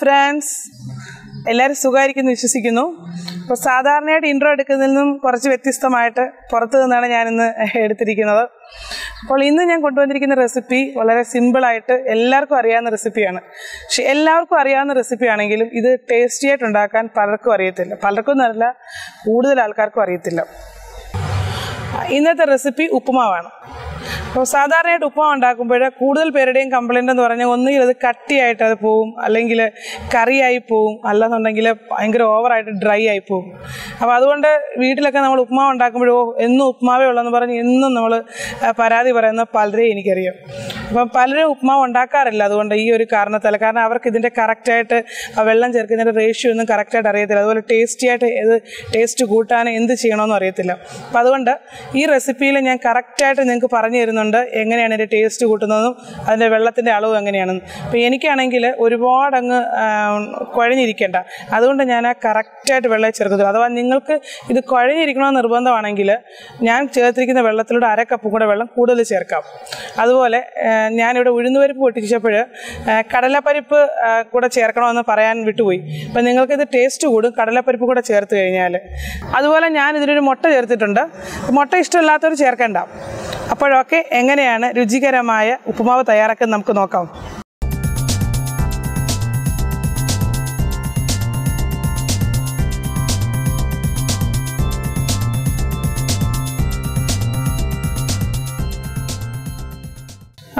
Friends എല്ലാവരും സുഖമായിരിക്കുന്നു വിശ്വസിക്കുന്നു. അപ്പോൾ സാധാരണയായിട്ട് ഇൻട്രോ എടുക്കുന്നതിൽ നിന്നും കുറച്ച് വ്യത്യസ്തമായിട്ട് പുറത്തു നിന്നാണ് ഞാനിന്ന് എടുത്തിരിക്കുന്നത്. അപ്പോൾ ഇന്ന് ഞാൻ കൊണ്ടുവന്നിരിക്കുന്ന റെസിപ്പി വളരെ സിമ്പിളായിട്ട് എല്ലാവർക്കും അറിയാവുന്ന റെസിപ്പിയാണ് പക്ഷെ എല്ലാവർക്കും അറിയാവുന്ന റെസിപ്പി ആണെങ്കിലും ഇത് ടേസ്റ്റി ആയിട്ട് ഉണ്ടാക്കാൻ പലർക്കും അറിയത്തില്ല. പലർക്കും എന്നല്ല കൂടുതൽ ആൾക്കാർക്കും അറിയത്തില്ല. ഇന്നത്തെ റെസിപ്പി ഉപ്പുമാവാണ്. അപ്പോൾ സാധാരണയായിട്ട് ഉപ്പുമാവ് ഉണ്ടാക്കുമ്പോൾ കൂടുതൽ പേരുടെയും കംപ്ലൈന്റ് എന്ന് പറഞ്ഞാൽ ഒന്നുകിൽ അത് കട്ടിയായിട്ട് അത് പോവും അല്ലെങ്കിൽ കറിയായി പോവും അല്ലെന്നുണ്ടെങ്കിൽ ഭയങ്കര ഓവറായിട്ട് ഡ്രൈ ആയി പോവും. അപ്പോൾ അതുകൊണ്ട് വീട്ടിലൊക്കെ നമ്മൾ ഉപ്പുമാവ് ഉണ്ടാക്കുമ്പോഴോ എന്നും ഉപ്പുമാവേ ഉള്ളെന്ന് പറഞ്ഞ് എന്നും നമ്മൾ പരാതി പറയുന്ന പലരെയും എനിക്കറിയാം. അപ്പം പലരും ഉപ്പുമാവ് ഉണ്ടാക്കാറില്ല അതുകൊണ്ട് ഈ ഒരു കാരണത്താൽ. കാരണം അവർക്ക് ഇതിന്റെ കറക്റ്റായിട്ട് വെള്ളം ചേർക്കുന്നതിന്റെ റേഷ്യോ ഒന്നും കറക്റ്റായിട്ട് അറിയത്തില്ല. അതുപോലെ ടേസ്റ്റി ആയിട്ട് ഏത് ടേസ്റ്റ് കൂട്ടാൻ എന്ത് ചെയ്യണമെന്നും അറിയത്തില്ല. അപ്പം അതുകൊണ്ട് ഈ റെസിപ്പിയിൽ ഞാൻ കറക്റ്റായിട്ട് നിങ്ങൾക്ക് പറഞ്ഞു എങ്ങനെയാണ് അതിന്റെ ടേസ്റ്റ് കൂട്ടുന്നതും അതിന്റെ വെള്ളത്തിന്റെ അളവ് എങ്ങനെയാണെന്ന്. അപ്പോൾ എനിക്കാണെങ്കിൽ ഒരുപാട് അങ്ങ് ആ, കുഴഞ്ഞിരിക്കേണ്ട. അതുകൊണ്ട് ഞാൻ ആ കറക്റ്റായിട്ട് വെള്ളം ചേർക്കത്തില്ല അഥവാ നിങ്ങൾക്ക് ഇത് കുഴഞ്ഞിരിക്കണമെന്ന് നിർബന്ധമാണെങ്കിൽ ഞാൻ ചേർത്തിരിക്കുന്ന വെള്ളത്തിലൂടെ അര കപ്പും കൂടെ വെള്ളം കൂടുതൽ ചേർക്കാം. അതുപോലെ ഞാനിവിടെ ഉഴുന്നുപരിപ്പ് പൊട്ടിച്ചപ്പോൾ കടലപ്പരിപ്പ് കൂടെ ചേർക്കണമെന്ന് പറയാൻ വിട്ടുപോയി. അപ്പം നിങ്ങൾക്കിത് ടേസ്റ്റ് കൂടും കടലപ്പരിപ്പ് കൂടെ ചേർത്ത് കഴിഞ്ഞാൽ. അതുപോലെ ഞാൻ ഇതിലൊരു മുട്ട ചേർത്തിട്ടുണ്ട്. മുട്ട ഇഷ്ടമില്ലാത്തവർ ചേർക്കണ്ട. അപ്പോഴൊക്കെ എങ്ങനെയാണ് രുചികരമായ ഉപ്പുമാവ് തയ്യാറാക്കുന്നത് നമുക്ക് നോക്കാം.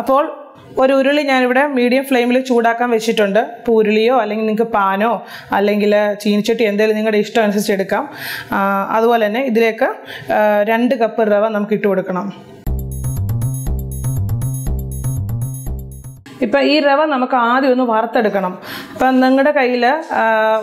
അപ്പോൾ ഒരു ഉരുളി ഞാനിവിടെ മീഡിയം ഫ്ലെയിമിൽ ചൂടാക്കാൻ വെച്ചിട്ടുണ്ട്. ഇപ്പോൾ ഉരുളിയോ അല്ലെങ്കിൽ നിങ്ങൾക്ക് പാനോ അല്ലെങ്കിൽ ചീനിച്ചട്ടി എന്തെങ്കിലും നിങ്ങളുടെ ഇഷ്ടം അനുസരിച്ച് എടുക്കാം. അതുപോലെ തന്നെ ഇതിലേക്ക് രണ്ട് കപ്പ് റവ നമുക്ക് ഇട്ട് കൊടുക്കണം. ഇപ്പം ഈ റവ നമുക്ക് ആദ്യം ഒന്ന് വറുത്തെടുക്കണം. ഇപ്പം നിങ്ങളുടെ കയ്യിൽ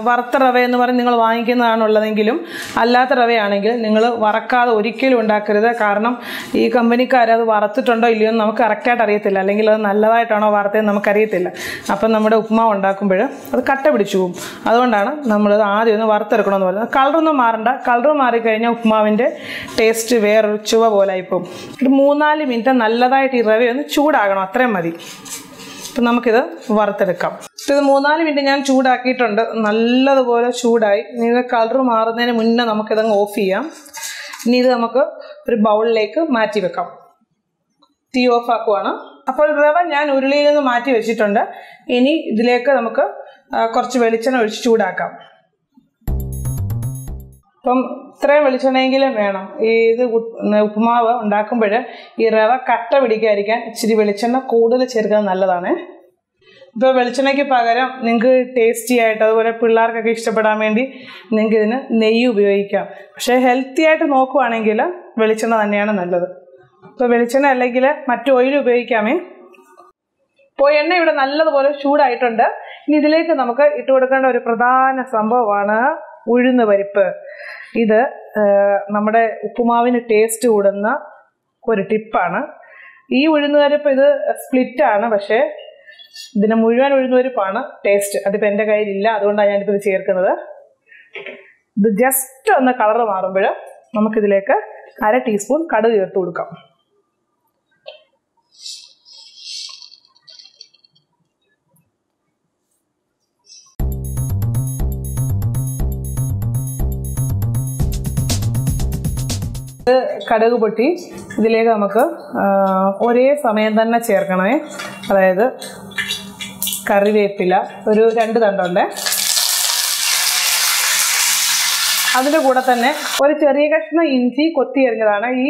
വറുത്ത റവ എന്ന് പറഞ്ഞ് നിങ്ങൾ വാങ്ങിക്കുന്നതാണുള്ളതെങ്കിലും അല്ലാത്ത റവയാണെങ്കിൽ നിങ്ങൾ വറക്കാതെ ഒരിക്കലും ഉണ്ടാക്കരുത്. കാരണം ഈ കമ്പനിക്കാർ അത് വറുത്തിട്ടുണ്ടോ ഇല്ലയോ എന്ന് നമുക്ക് കറക്റ്റായിട്ട് അറിയത്തില്ല. അല്ലെങ്കിൽ അത് നല്ലതായിട്ടാണോ വറുത്തതെന്ന് നമുക്കറിയത്തില്ല. അപ്പം നമ്മുടെ ഉപ്മാവ് ഉണ്ടാക്കുമ്പോൾ അത് കട്ട പിടിച്ചു പോകും അതുകൊണ്ടാണ് നമ്മളത് ആദ്യം ഒന്ന് വറുത്തെടുക്കണമെന്ന് പറയുന്നത് കളറൊന്നും മാറണ്ട. കളർ മാറിക്കഴിഞ്ഞാൽ ഉപ്മാവിന്റെ ടേസ്റ്റ് വേറൊരു ചുവ പോലായി പോകും ഒരു മൂന്നാൽ മിനിറ്റ് നല്ലതായിട്ട് ഈ റവ ഒന്ന് ചൂടാകണം. അത്രയും മതി. അപ്പം നമുക്കിത് വറുത്തെടുക്കാം. ഇത് മൂന്നാൽ മിനിറ്റ് ഞാൻ ചൂടാക്കിയിട്ടുണ്ട്. നല്ലതുപോലെ ചൂടായി. ഇനി ഇത് കളർ മാറുന്നതിന് മുന്നേ നമുക്കിതങ്ങ് ഓഫ് ചെയ്യാം. ഇനി ഇത് നമുക്ക് ഒരു ബൗളിലേക്ക് മാറ്റി വെക്കാം. തീ ഓഫ് ആക്കുവാണ്. അപ്പോൾ റവ ഞാൻ ഉരുളിയിൽ നിന്ന് മാറ്റി വെച്ചിട്ടുണ്ട്. ഇനി ഇതിലേക്ക് നമുക്ക് കുറച്ച് വെളിച്ചെണ്ണ ഒഴിച്ച് ചൂടാക്കാം. അപ്പം ഇത്രയും വെളിച്ചെണ്ണയെങ്കിലും വേണം. ഈ ഇത് ഉപ്പ് ഉപ്പുമാവ് ഉണ്ടാക്കുമ്പോൾ ഈ റവ കട്ട പിടിക്കാതിരിക്കാൻ ഇച്ചിരി വെളിച്ചെണ്ണ കൂടുതൽ ചേർക്കുന്നത് നല്ലതാണ്. ഇപ്പോൾ വെളിച്ചെണ്ണയ്ക്ക് പകരം നിങ്ങൾക്ക് ടേസ്റ്റി ആയിട്ട് അതുപോലെ പിള്ളേർക്കൊക്കെ ഇഷ്ടപ്പെടാൻ വേണ്ടി നിങ്ങൾക്ക് ഇതിന് നെയ്യ് ഉപയോഗിക്കാം. പക്ഷേ ഹെൽത്തി ആയിട്ട് നോക്കുവാണെങ്കിൽ വെളിച്ചെണ്ണ തന്നെയാണ് നല്ലത്. ഇപ്പോൾ വെളിച്ചെണ്ണ അല്ലെങ്കിൽ മറ്റു ഓയിൽ ഉപയോഗിക്കാമേ. ഇപ്പോൾ എണ്ണ ഇവിടെ നല്ലതുപോലെ ചൂടായിട്ടുണ്ട്. ഇനി ഇതിലേക്ക് നമുക്ക് ഇട്ട് കൊടുക്കേണ്ട ഒരു പ്രധാന സംഭവമാണ് ഉഴുന്ന് പരിപ്പ്. ഇത് നമ്മുടെ ഉപ്പുമാവിന് ടേസ്റ്റ് കൂടുന്ന ഒരു ടിപ്പാണ് ഈ ഉഴുന്ന് പരിപ്പ് ഇത് സ്പ്ലിറ്റാണ് പക്ഷേ ഇതിന് മുഴുവൻ ഉഴുന്ന് പരിപ്പാണ് ടേസ്റ്റ് അതിപ്പോൾ എന്റെ കയ്യിലില്ല അതുകൊണ്ടാണ് ഞാനിപ്പോൾ ഇത് ചേർക്കുന്നത്. ഇത് ജസ്റ്റ് ഒന്ന് കളർ മാറുമ്പോൾ നമുക്കിതിലേക്ക് അര ടീസ്പൂൺ കടുക് ചേർത്ത് കൊടുക്കാം. ഇത് പൊട്ടി. ഇതിലേക്ക് നമുക്ക് ഒരേ സമയം തന്നെ ചേർക്കണേ അതായത് കറിവേപ്പില ഒരു രണ്ട് തണ്ടുണ്ട്. അതിന്റെ കൂടെ തന്നെ ഒരു ചെറിയ കഷ്ണം ഇഞ്ചി കൊത്തി എറിഞ്ഞതാണ്. ഈ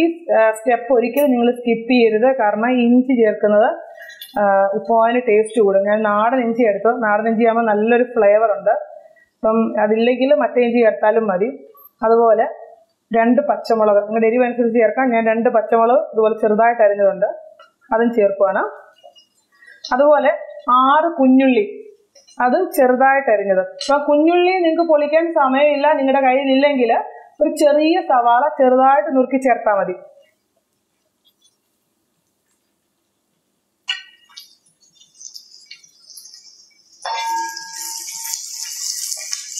സ്റ്റെപ്പ് ഒരിക്കലും നിങ്ങൾ സ്കിപ്പ് ചെയ്യരുത്. കാരണം ഇഞ്ചി ചേർക്കുന്നത് ഉപ്പുമാവിന് ടേസ്റ്റ് കൂടും. ഞാൻ നാടൻ ഇഞ്ചി എടുത്തു. നാടൻ ഇഞ്ചി ആകുമ്പോൾ നല്ലൊരു ഫ്ലേവർ ഉണ്ട്. അപ്പം അതില്ലെങ്കിൽ മറ്റേ ഇഞ്ചി ചേർത്താലും മതി. അതുപോലെ രണ്ട് പച്ചമുളക്. നിങ്ങളുടെ എരിവ് അനുസരിച്ച് ചേർക്കാം. ഞാൻ രണ്ട് പച്ചമുളക് ഇതുപോലെ ചെറുതായിട്ട് അരിഞ്ഞതുണ്ട്. അതും ചേർക്കുവാണ്. അതുപോലെ ആറ് കുഞ്ഞുള്ളി. അത് ചെറുതായിട്ട് അരിഞ്ഞത്. അപ്പൊ കുഞ്ഞുള്ളി നിങ്ങൾക്ക് പൊളിക്കാൻ സമയമില്ല നിങ്ങളുടെ കയ്യിലില്ലെങ്കിൽ ഒരു ചെറിയ സവാള ചെറുതായിട്ട് നുറുക്കി ചേർത്താൽ മതി.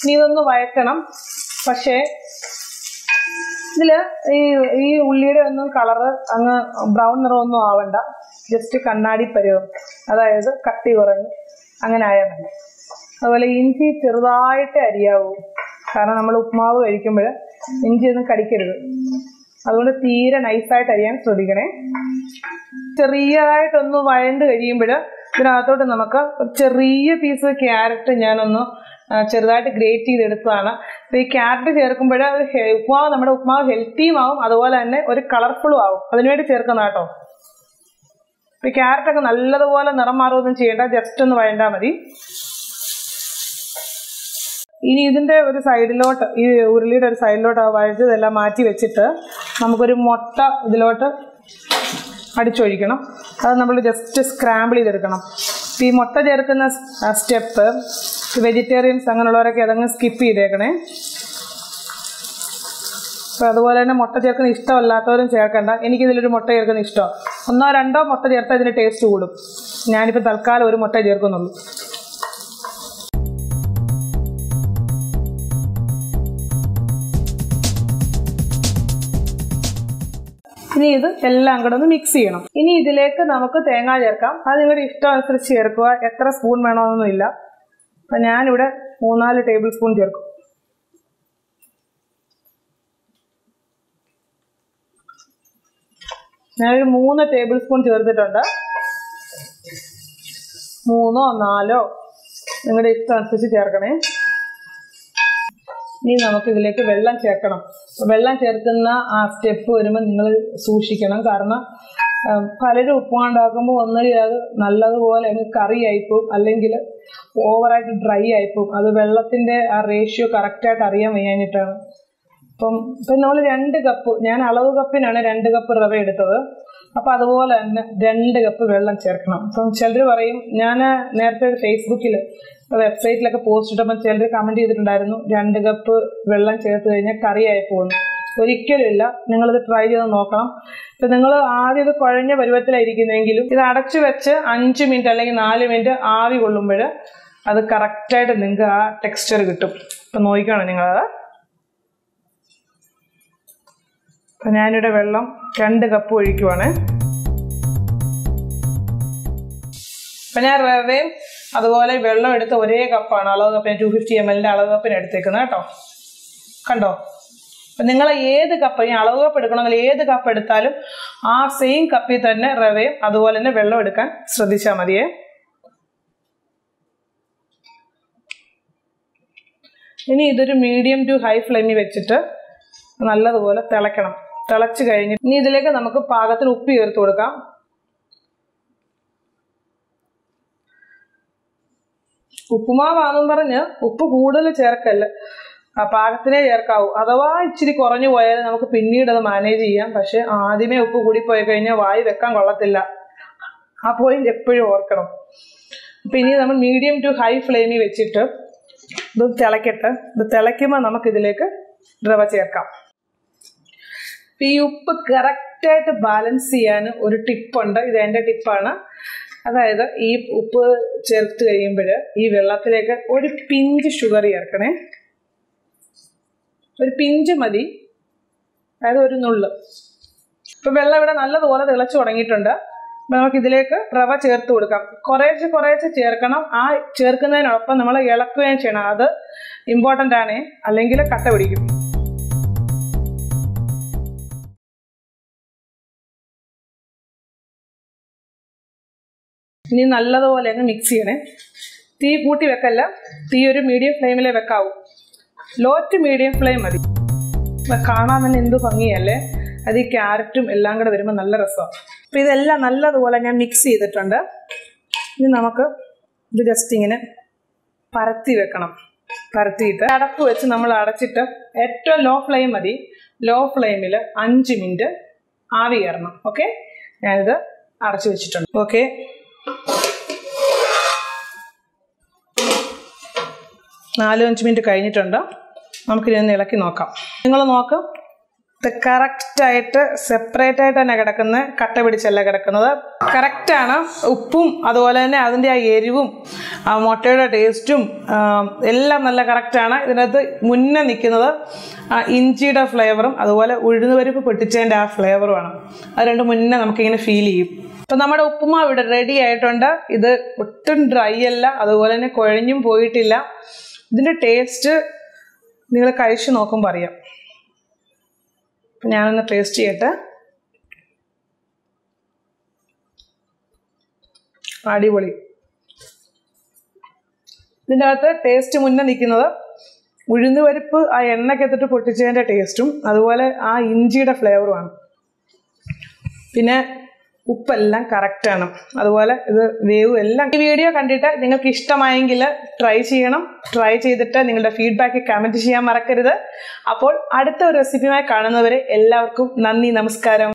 ഇനി ഇതൊന്ന് വഴറ്റണം. പക്ഷേ ഇതിൽ ഈ ഈ ഉള്ളിയുടെ ഒന്നും കളറ് അങ്ങ് ബ്രൗൺ നിറമൊന്നും ആവണ്ട. ജസ്റ്റ് കണ്ണാടി പരുവം. അതായത് കട്ടി കുറഞ്ഞ് അങ്ങനെ ആയാൽ മതി. അതുപോലെ ഇഞ്ചി ചെറുതായിട്ട് അരിയാവൂ. കാരണം നമ്മൾ ഉപ്മാവ് കഴിക്കുമ്പോൾ ഇഞ്ചി ഒന്നും കടിക്കരുത്. അതുകൊണ്ട് തീരെ നൈസായിട്ട് അരിയാൻ ശ്രദ്ധിക്കണേ. ചെറിയതായിട്ടൊന്ന് വഴണ്ട് കഴിയുമ്പോൾ ഇതിനകത്തോട്ട് നമുക്ക് ഒരു ചെറിയ പീസ് ക്യാരറ്റ് ഞാനൊന്ന് ചെറുതായിട്ട് ഗ്രേറ്റ് ചെയ്തെടുത്തതാണ്. അപ്പോൾ ഈ ക്യാരറ്റ് ചേർക്കുമ്പോൾ ഹെ- ഉപ്മാവ് നമ്മുടെ ഉപ്മാവ് ഹെൽത്തിയും ആവും അതുപോലെ തന്നെ ഒരു കളർഫുള്ളും ആവും. അതിനുവേണ്ടി ചേർക്കുന്ന കേട്ടോ. ഇപ്പൊ ഈ ക്യാരറ്റ് ഒക്കെ നല്ലതുപോലെ നിറം മാറുമൊന്നും ചെയ്യേണ്ട ജസ്റ്റ് ഒന്ന് വഴണ്ടാ മതി. ഇനി ഇതിന്റെ ഒരു സൈഡിലോട്ട് ഈ ഉരുളിയുടെ ഒരു സൈഡിലോട്ട് ആ വഴുതതെല്ലാം മാറ്റി വെച്ചിട്ട് നമുക്കൊരു മുട്ട ഇതിലോട്ട് അടിച്ചൊഴിക്കണം. അത് നമ്മൾ ജസ്റ്റ് സ്ക്രാമ്പിൾ ചെയ്തെടുക്കണം. ഈ മുട്ട ചേർക്കുന്ന സ്റ്റെപ്പ് വെജിറ്റേറിയൻസ് അങ്ങനെയുള്ളവരൊക്കെ അതങ്ങ് സ്കിപ്പ് ചെയ്തേക്കണേ. അപ്പോൾ അതുപോലെ തന്നെ മുട്ട ചേർക്കുന്ന ഇഷ്ടമല്ലാത്തവരും ചേർക്കണ്ട. എനിക്കിതിലൊരു മുട്ട ചേർക്കുന്ന ഇഷ്ടമാണ് ഒന്നോ രണ്ടോ മുട്ട ചേർത്താൽ ഇതിന്റെ ടേസ്റ്റ് കൂടും. ഞാനിപ്പോൾ തൽക്കാലം ഒരു മുട്ട ചേർക്കുന്നുള്ളൂ. ഇനി ഇത് എല്ലാം കൂടെ ഒന്ന് മിക്സ് ചെയ്യണം. ഇനി ഇതിലേക്ക് നമുക്ക് തേങ്ങ ചേർക്കാം. അത് നിങ്ങളുടെ ഇഷ്ടം അനുസരിച്ച് ചേർക്കുക. എത്ര സ്പൂൺ വേണമെന്നൊന്നുമില്ല അപ്പം ഞാനിവിടെ മൂന്നാൽ ടേബിൾ സ്പൂൺ ചേർക്കും. ഞാനൊരു മൂന്ന് ടേബിൾ സ്പൂൺ ചേർത്തിട്ടുണ്ട്. മൂന്നോ നാലോ നിങ്ങളുടെ ഇഷ്ടം അനുസരിച്ച് ചേർക്കണേ. ഇനി നമുക്ക് ഇതിലേക്ക് വെള്ളം ചേർക്കണം. വെള്ളം ചേർക്കുന്ന ആ സ്റ്റെപ്പ് വരുമ്പോൾ നിങ്ങൾ സൂക്ഷിക്കണം. കാരണം പലരും ഉപ്പുമാവ് ഉണ്ടാക്കുമ്പോൾ ഒന്നുകിൽ അത് നല്ലതുപോലെ അങ്ങ് കറി ആയിപ്പോവും അല്ലെങ്കിൽ ഓവറായിട്ട് ഡ്രൈ ആയിപ്പോവും. അത് വെള്ളത്തിന്റെ ആ റേഷ്യോ കറക്റ്റായിട്ട് അറിയാൻ വയ്യാഞ്ഞിട്ടാണ്. അപ്പം ഇപ്പം നമ്മൾ രണ്ട് കപ്പ് ഞാൻ അളവ് കപ്പിനാണ് രണ്ട് കപ്പ് റവ എടുത്തത്. അപ്പം അതുപോലെ തന്നെ രണ്ട് കപ്പ് വെള്ളം ചേർക്കണം. അപ്പം ചിലർ പറയും ഞാൻ നേരത്തെ ഫേസ്ബുക്കിൽ വെബ്സൈറ്റിലൊക്കെ പോസ്റ്റ് ഇട്ടപ്പോൾ ചിലർ കമന്റ് ചെയ്തിട്ടുണ്ടായിരുന്നു രണ്ട് കപ്പ് വെള്ളം ചേർത്ത് കഴിഞ്ഞാൽ കറിയായി പോകുന്നു. ഒരിക്കലും ഇല്ല. നിങ്ങളിത് ട്രൈ ചെയ്ത് നോക്കണം. ഇപ്പം നിങ്ങൾ ആദ്യം ഇത് കുഴഞ്ഞ പരുവത്തിലായിരിക്കുന്നെങ്കിലും ഇത് അടച്ചു വെച്ച് അഞ്ച് മിനിറ്റ് അല്ലെങ്കിൽ നാല് മിനിറ്റ് ആവി കൊള്ളുമ്പോൾ അത് കറക്റ്റായിട്ട് നിങ്ങൾക്ക് ആ ടെക്സ്ചർ കിട്ടും. ഇപ്പൊ നോക്കിക്കണം നിങ്ങളത്. അപ്പം ഞാനിവിടെ വെള്ളം രണ്ട് കപ്പ് ഒഴിക്കുവാണ്. അപ്പം ഞാൻ റവയും അതുപോലെ വെള്ളം എടുത്ത് ഒരേ കപ്പാണ് അളവ് കപ്പിന് ടു ഫിഫ്റ്റി എം എല്ലിന്റെ അളവ് കപ്പിന് എടുത്തേക്കുന്നത് കേട്ടോ. കണ്ടോ? അപ്പം നിങ്ങൾ ഏത് കപ്പ് ഈ അളവ് കപ്പ് എടുക്കണമെങ്കിൽ ഏത് കപ്പ് എടുത്താലും ആ സെയിം കപ്പിൽ തന്നെ റവയും അതുപോലെ തന്നെ വെള്ളം എടുക്കാൻ ശ്രദ്ധിച്ചാൽ മതിയേ. ഇനി ഇതൊരു മീഡിയം ടു ഹൈ ഫ്ലെയിമിൽ വെച്ചിട്ട് നല്ലതുപോലെ തിളയ്ക്കണം. തിളച്ച് കഴിഞ്ഞ് ഇനി ഇതിലേക്ക് നമുക്ക് പാകത്തിന് ഉപ്പ് ചേർത്ത് കൊടുക്കാം. ഉപ്പുമാവാന്നും പറഞ്ഞ് ഉപ്പ് കൂടുതൽ ചേർക്കല്ല പാകത്തിനേ ചേർക്കാവൂ. അഥവാ ഇച്ചിരി കുറഞ്ഞു പോയാൽ നമുക്ക് പിന്നീട് അത് മാനേജ് ചെയ്യാം. പക്ഷെ ആദ്യമേ ഉപ്പ് കൂടി കൂടിപ്പോയി കഴിഞ്ഞാൽ വായി വെക്കാൻ കൊള്ളത്തില്ല. ആ പോയിന്റ് എപ്പോഴും ഓർക്കണം. അപ്പം ഇനി നമ്മൾ മീഡിയം ടു ഹൈ ഫ്ലെയിമിൽ വെച്ചിട്ട് ഇത് തിളക്കട്ട് ഇത് തിളയ്ക്കുമ്പോൾ നമുക്ക് ഇതിലേക്ക് റവ ചേർക്കാം. ഈ ഉപ്പ് കറക്റ്റായിട്ട് ബാലൻസ് ചെയ്യാൻ ഒരു ടിപ്പുണ്ട് ഇത് എന്റെ ടിപ്പാണ് അതായത് ഈ ഉപ്പ് ചേർത്ത് കഴിയുമ്പോൾ ഈ വെള്ളത്തിലേക്ക് ഒരു പിഞ്ച് ഷുഗർ ചേർക്കണേ. ഒരു പിഞ്ച് മതി. അതായത് ഒരു നുള്ള്. ഇപ്പം വെള്ളം ഇവിടെ നല്ലതുപോലെ തിളച്ചു തുടങ്ങിയിട്ടുണ്ട്. നമുക്ക് ഇതിലേക്ക് റവ ചേർത്ത് കൊടുക്കാം. കുറേശ്ശെ കുറേശ്ശെ ചേർക്കണം. ആ ചേർക്കുന്നതിനൊപ്പം നമ്മൾ ഇളക്കുകയും ചെയ്യണം. അത് ഇമ്പോർട്ടന്റ് ആണ്. അല്ലെങ്കിൽ കട്ട പിടിക്കും. ഇനി നല്ലതുപോലെ അങ്ങ് മിക്സ് ചെയ്യണേ. തീ കൂട്ടി വെക്കല്ല. തീ ഒരു മീഡിയം ഫ്ലെയിമിലേ വെക്കാവൂ. ലോ ടു മീഡിയം ഫ്ലെയിം മതി. കാണാൻ തന്നെ എന്ത് ഭംഗിയല്ലേ? അത് ഈ ക്യാരറ്റും എല്ലാം കൂടെ വരുമ്പോൾ നല്ല രസമാണ് അപ്പം ഇതെല്ലാം നല്ലതുപോലെ ഞാൻ മിക്സ് ചെയ്തിട്ടുണ്ട്. ഇനി നമുക്ക് ഇത് ജസ്റ്റ് ഇങ്ങനെ പരത്തി വെക്കണം. പരത്തിയിട്ട് അടപ്പ് വെച്ച് നമ്മൾ അടച്ചിട്ട് ഏറ്റവും ലോ ഫ്ലെയിം മതി. ലോ ഫ്ലെയിമിൽ അഞ്ച് മിനിറ്റ് ആവി കയറണം ഓക്കെ ഞാനിത് അടച്ചു വെച്ചിട്ടുണ്ട്. ഓക്കെ നാലും അഞ്ച് മിനിറ്റ് കഴിഞ്ഞിട്ടുണ്ട്. നമുക്കിതൊന്ന് ഇളക്കി നോക്കാം. നിങ്ങൾ നോക്കാം. ഇത് കറക്റ്റായിട്ട് സെപ്പറേറ്റ് ആയിട്ട് തന്നെ കിടക്കുന്നത് കട്ട പിടിച്ചല്ല കിടക്കുന്നത്. കറക്റ്റാണ് ഉപ്പും അതുപോലെ തന്നെ അതിന്റെ ആ എരിവും ആ മുട്ടയുടെ ടേസ്റ്റും എല്ലാം നല്ല കറക്റ്റാണ് ഇതിനകത്ത് മുന്നേ നിൽക്കുന്നത് ആ ഇഞ്ചിയുടെ ഫ്ലേവറും അതുപോലെ ഉഴുന്നുപരിപ്പ് പൊട്ടിച്ചതിന്റെ ആ ഫ്ലേവറുമാണ് അത് രണ്ട് മുന്നേ നമുക്കിങ്ങനെ ഫീൽ ചെയ്യും. അപ്പം നമ്മുടെ ഉപ്പുമാവ് ഇവിടെ റെഡി ആയിട്ടുണ്ട്. ഇത് ഒട്ടും ഡ്രൈ അല്ല. അതുപോലെ തന്നെ കുഴഞ്ഞും പോയിട്ടില്ല. ഇതിന്റെ ടേസ്റ്റ് നിങ്ങൾ കഴിച്ച് നോക്കുമ്പോൾ അറിയാം. അപ്പം ഞാനൊന്ന് ടേസ്റ്റ് ചെയ്യട്ടെ. അടിപൊളി. ഇതിന്റെ അകത്ത് ടേസ്റ്റ് മുന്നേ നിൽക്കുന്നത് ഉഴുന്നുപരിപ്പ് ആ എണ്ണയ്ക്കകത്തിട്ട് പൊട്ടിച്ചതിന്റെ ടേസ്റ്റും അതുപോലെ ആ ഇഞ്ചിയുടെ ഫ്ലേവറുമാണ് പിന്നെ ഉപ്പെല്ലാം ആണ്. അതുപോലെ ഇത് വേവ് എല്ലാം. ഈ വീഡിയോ കണ്ടിട്ട് നിങ്ങൾക്ക് ഇഷ്ടമായെങ്കിൽ ട്രൈ ചെയ്യണം. ട്രൈ ചെയ്തിട്ട് നിങ്ങളുടെ ഫീഡ്ബാക്ക് കമന്റ് ചെയ്യാൻ മറക്കരുത്. അപ്പോൾ അടുത്ത റെസിപ്പിയുമായി കാണുന്നവരെ എല്ലാവർക്കും നന്ദി നമസ്കാരം.